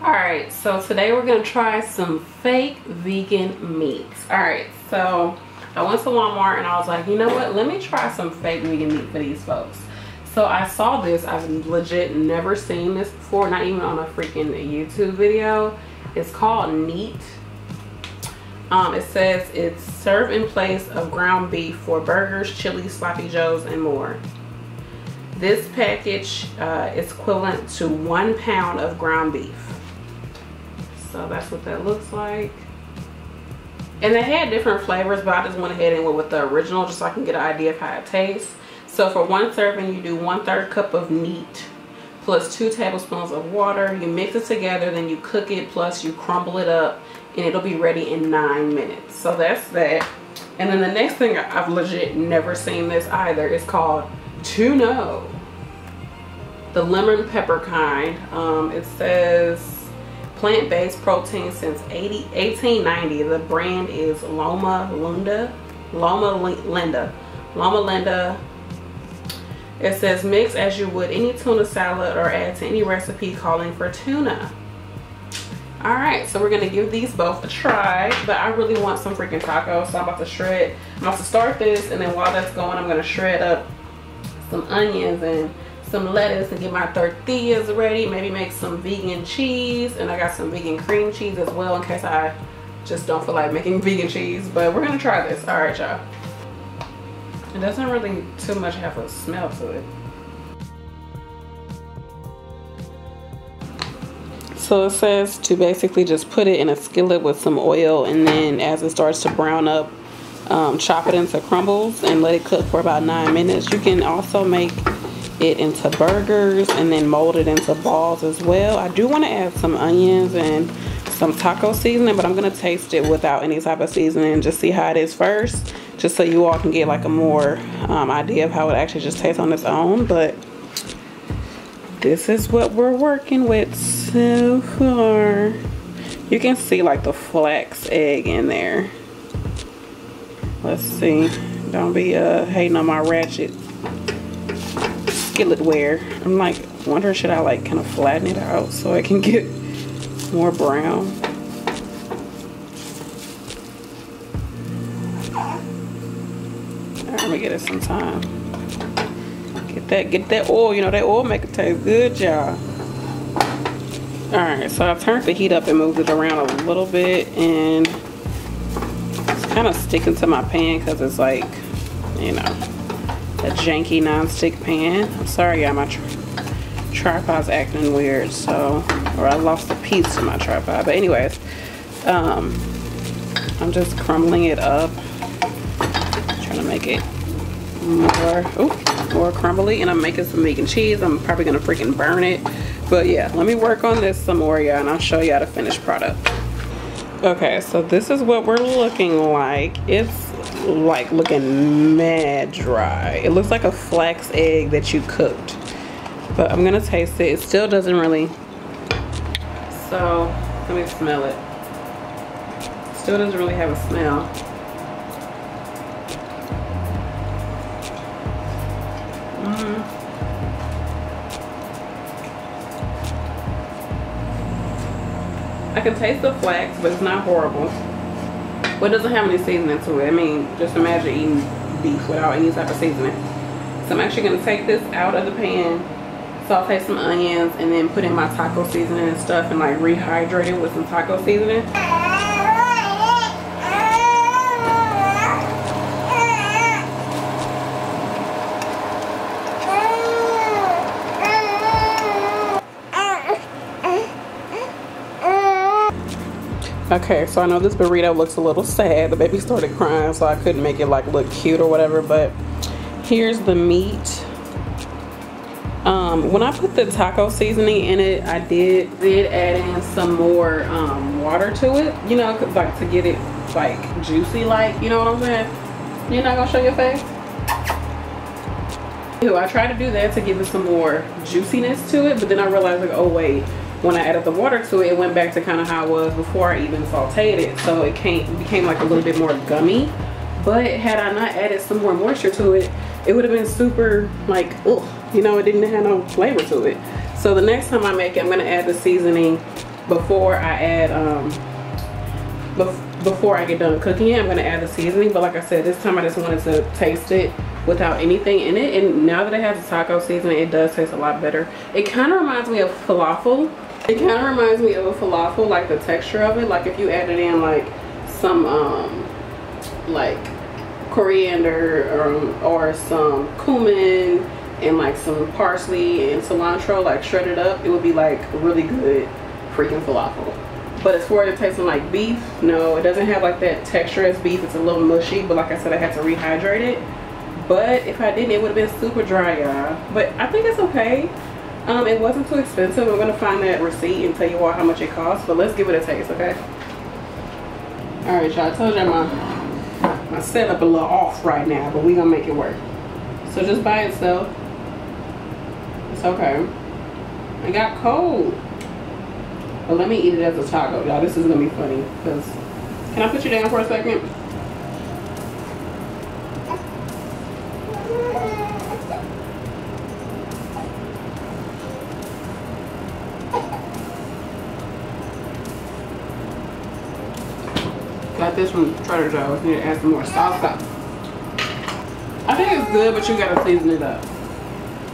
all right so today we're gonna try some fake vegan meats. All right so i went to walmart and i was like you know what let me try some fake vegan meat for these folks. So i saw this i've legit never seen this before not even on a freaking youtube video. It's called neat. Um, it says it's served in place of ground beef for burgers chili sloppy joes and more. This package uh, is equivalent to one pound of ground beef so that's what that looks like. And they had different flavors but i just went ahead and went with the original just so i can get an idea of how it tastes. So for one serving you do one third cup of meat plus two tablespoons of water. You mix it together then you cook it plus you crumble it up and it'll be ready in nine minutes. So that's that. And then the next thing i've legit never seen this either. Is called tuna the lemon pepper kind. Um, it says plant-based protein since 80, 1890. The brand is Loma Linda. Loma Linda. Loma Linda. It says mix as you would any tuna salad or add to any recipe calling for tuna. All right, so we're gonna give these both a try, but I really want some freaking tacos, so I'm about to shred. I'm about to start this, and then while that's going, I'm gonna shred up some onions and some lettuce and get my tortillas ready. Maybe make some vegan cheese. And I got some vegan cream cheese as well in case I just don't feel like making vegan cheese. But we're gonna try this. All right, y'all. It doesn't really too much have a smell to it. So it says to basically just put it in a skillet with some oil and then as it starts to brown up, um, chop it into crumbles and let it cook for about nine minutes. You can also make it into burgers and then mold it into balls as well. I do want to add some onions and some taco seasoning, but I'm going to taste it without any type of seasoning just see how it is first, just so you all can get like a more um, idea of how it actually just tastes on its own. But this is what we're working with so far. You can see like the flax egg in there. Let's see. Don't be uh, hating on my ratchet skilletware. I'm like, wondering should I like kind of flatten it out so I can get more brown. Right, let me get it some time. Get that, get that oil. You know that oil make it taste good, y'all. All right, so I turned the heat up and moved it around a little bit, and it's kind of sticking to my pan because it's like, you know, a janky non-stick pan. I'm sorry, yeah, my tri tripod's acting weird, so, or I lost a piece of my tripod. But anyways, um, I'm just crumbling it up, trying to make it more, oh, more crumbly. And I'm making some vegan cheese. I'm probably gonna freaking burn it. But yeah, let me work on this some more, yeah, and I'll show you how the finished product. Okay, so this is what we're looking like. It's like looking mad dry. It looks like a flax egg that you cooked. But I'm gonna taste it. It still doesn't really, so let me smell it. Still doesn't really have a smell. Mm. I can taste the flax, but it's not horrible. It doesn't have any seasoning to it. I mean, just imagine eating beef without any type of seasoning. So I'm actually going to take this out of the pan, saute some onions, and then put in my taco seasoning and stuff and like rehydrate it with some taco seasoning. Okay, so I know this burrito looks a little sad. The baby started crying, so I couldn't make it like look cute or whatever, but here's the meat. Um, when I put the taco seasoning in it, I did did add in some more um, water to it, you know, like to get it like juicy like, you know what I'm saying? You're not gonna show your face? I tried to do that to give it some more juiciness to it, but then I realized like, oh wait, when I added the water to it, it went back to kind of how it was before I even sauteed it. So it came, became like a little bit more gummy. But had I not added some more moisture to it, it would have been super like, oh, you know, it didn't have no flavor to it. So the next time I make it, I'm gonna add the seasoning before I add um before I get done cooking it I'm gonna add the seasoning but like I said this time I just wanted to taste it without anything in it and now that it has the taco seasoning it does taste a lot better it kind of reminds me of falafel it kind of reminds me of a falafel like the texture of it. Like if you added in like some um like coriander or, um, or some cumin and like some parsley and cilantro like shredded up it would be like really good freaking falafel. But as far as it tasting like beef no it doesn't have like that texture as beef. It's a little mushy but like i said i had to rehydrate it. But if i didn't it would have been super dry y'all. But i think it's okay um it wasn't too expensive i'm gonna find that receipt and tell you all how much it costs but let's give it a taste okay all right y'all i told you my my setup a little off right now but we gonna make it work so just by itself it's okay. It got cold. But let me eat it as a taco, y'all. This is gonna be funny. Cause can I put you down for a second? This from Trader Joe's. Need to add some more salsa. I think it's good, but you gotta season it up.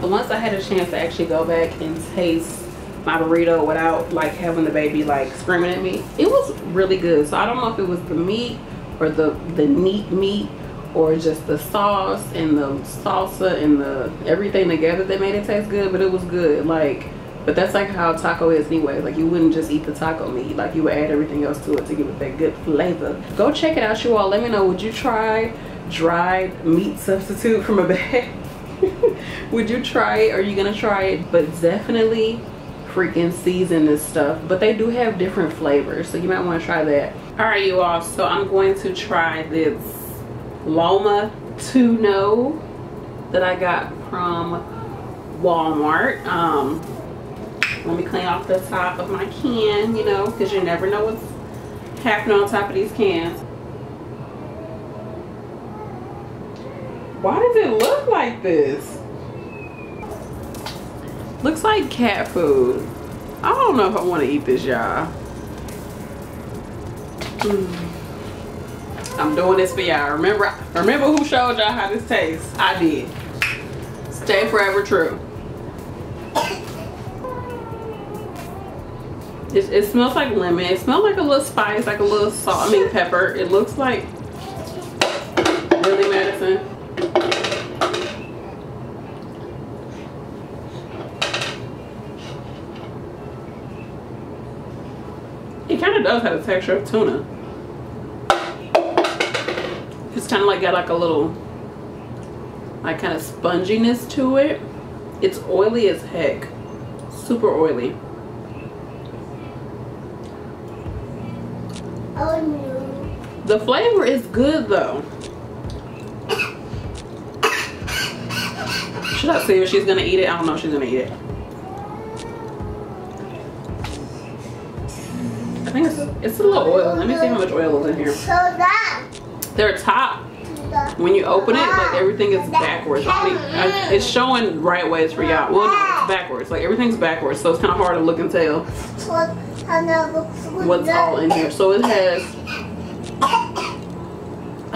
But once I had a chance to actually go back and taste my burrito without like having the baby like screaming at me, it was really good. So I don't know if it was the meat or the, the neat meat or just the sauce and the salsa and the everything together that made it taste good, but it was good. Like, but that's like how taco is anyway. Like you wouldn't just eat the taco meat. Like you would add everything else to it to give it that good flavor. Go check it out, you all. Let me know, would you try dried meat substitute from a bag? would you try it are you gonna try it but definitely freaking season this stuff but they do have different flavors so you might want to try that all right you all so i'm going to try this loma tuno that i got from walmart um let me clean off the top of my can you know because you never know what's happening on top of these cans why does it look like this Looks like cat food. I don't know if I want to eat this, y'all. Mm. I'm doing this for y'all. Remember, remember who showed y'all how this tastes? I did. Stay forever true. It, it smells like lemon. It smells like a little spice, like a little salt. I mean pepper. It looks like really Madison. It kind of does have a texture of tuna. It's kind of like got like a little like kind of sponginess to it. It's oily as heck. Super oily. The flavor is good though. Should I see if she's gonna eat it? I don't know if she's gonna eat it. I think it's, it's a little oil. Let me see how much oil is in here. So They're top. When you open it, like everything is backwards. I mean, it's showing right ways for y'all. Well, no, it's backwards. Like everything's backwards, so it's kind of hard to look and tell what's all in here. So it has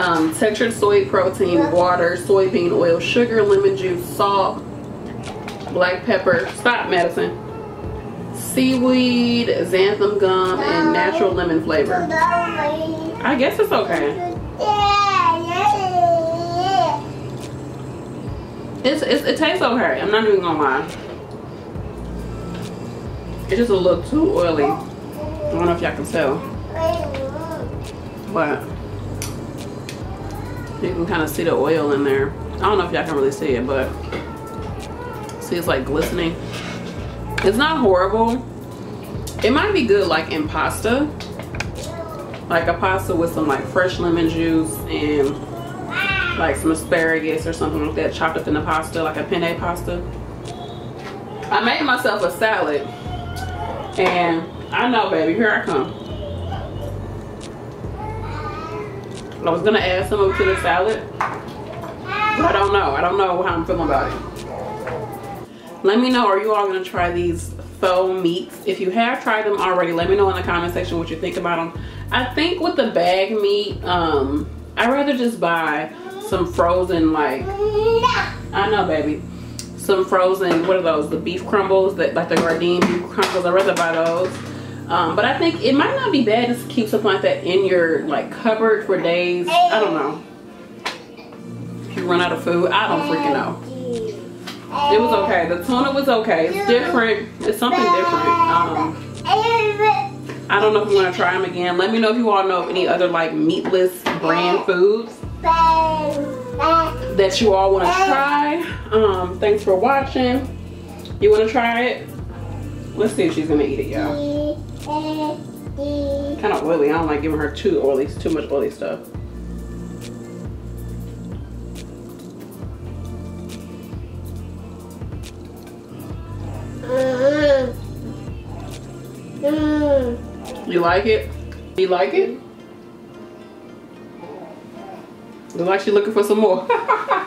um, textured soy protein, water, soybean oil, sugar, lemon juice, salt, black pepper. Stop, Madison seaweed, xanthan gum, and natural lemon flavor. I guess it's okay. It's, it's, it tastes okay. I'm not even gonna lie. It's just a little too oily. I don't know if y'all can tell. But you can kind of see the oil in there. I don't know if y'all can really see it, but see it's like glistening. It's not horrible. It might be good like in pasta. Like a pasta with some like fresh lemon juice and like some asparagus or something like that chopped up in the pasta, like a penne pasta. I made myself a salad and I know baby, here I come. I was gonna add some of it to the salad, but I don't know. I don't know how I'm feeling about it. Let me know, are you all gonna try these faux meats. If you have tried them already, let me know in the comment section what you think about them. I think with the bag meat, um, I'd rather just buy some frozen like, I know baby, some frozen, what are those, the beef crumbles, that like the Gardein beef crumbles, I'd rather buy those. Um, but I think it might not be bad to keep something like that in your like cupboard for days. I don't know. If you run out of food, I don't freaking know. It was okay. The tuna was okay. It's different. It's something different. Um, I don't know if you want to try them again. Let me know if you all know of any other like meatless brand foods that you all want to try. Um, thanks for watching. You want to try it? Let's see if she's gonna eat it, y'all. Kind of oily. I don't like giving her too oily, too much oily stuff. You like it? You like it? Look like she's looking for some more.